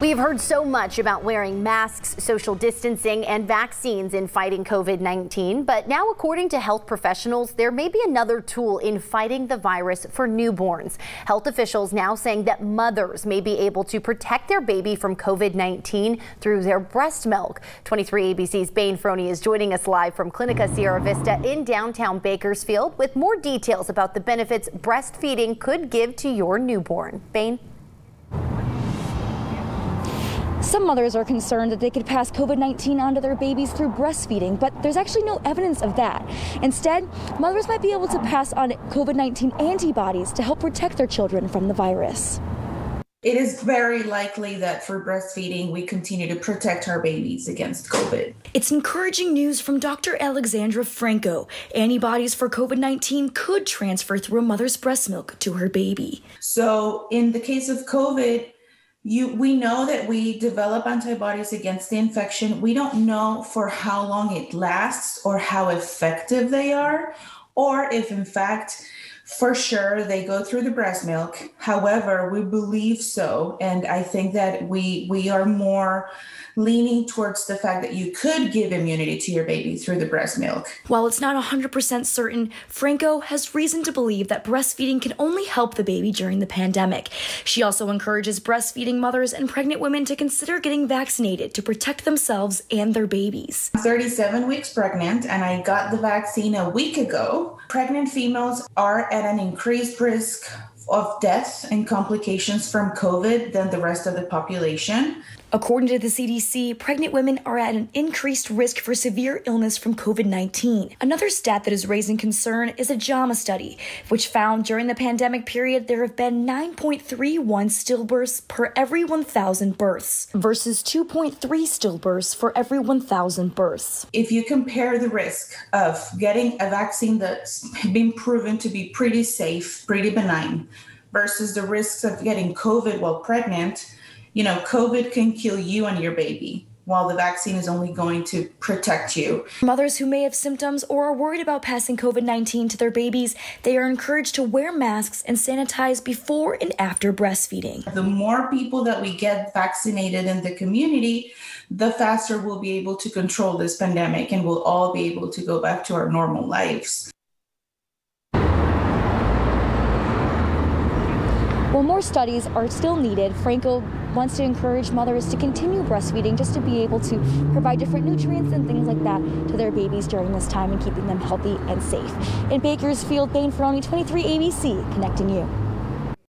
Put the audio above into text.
We've heard so much about wearing masks, social distancing, and vaccines in fighting COVID-19, but now according to health professionals, there may be another tool in fighting the virus for newborns. Health officials now saying that mothers may be able to protect their baby from COVID-19 through their breast milk. 23 ABC's Bane Frohney is joining us live from Clinica Sierra Vista in downtown Bakersfield with more details about the benefits breastfeeding could give to your newborn. Bane? Some mothers are concerned that they could pass COVID 19 onto their babies through breastfeeding, but there's actually no evidence of that. Instead, mothers might be able to pass on COVID 19 antibodies to help protect their children from the virus. It is very likely that for breastfeeding, we continue to protect our babies against COVID. It's encouraging news from Dr. Alexandra Franco. Antibodies for COVID 19 could transfer through a mother's breast milk to her baby. So, in the case of COVID, you we know that we develop antibodies against the infection. We don't know for how long it lasts or how effective they are or if in fact for sure they go through the breast milk however we believe so and i think that we we are more leaning towards the fact that you could give immunity to your baby through the breast milk. While it's not 100% certain, Franco has reason to believe that breastfeeding can only help the baby during the pandemic. She also encourages breastfeeding mothers and pregnant women to consider getting vaccinated to protect themselves and their babies. I'm 37 weeks pregnant and I got the vaccine a week ago. Pregnant females are at an increased risk of death and complications from COVID than the rest of the population. According to the CDC, pregnant women are at an increased risk for severe illness from COVID 19. Another stat that is raising concern is a JAMA study, which found during the pandemic period there have been 9.31 stillbirths per every 1,000 births versus 2.3 stillbirths for every 1,000 births. If you compare the risk of getting a vaccine that's been proven to be pretty safe, pretty benign, versus the risks of getting COVID while pregnant, you know, COVID can kill you and your baby while the vaccine is only going to protect you. Mothers who may have symptoms or are worried about passing COVID 19 to their babies, they are encouraged to wear masks and sanitize before and after breastfeeding. The more people that we get vaccinated in the community, the faster we'll be able to control this pandemic and we'll all be able to go back to our normal lives. While more studies are still needed, Franco wants to encourage mothers to continue breastfeeding just to be able to provide different nutrients and things like that to their babies during this time and keeping them healthy and safe. In Bakersfield, Bane Frohney, 23 ABC, connecting you.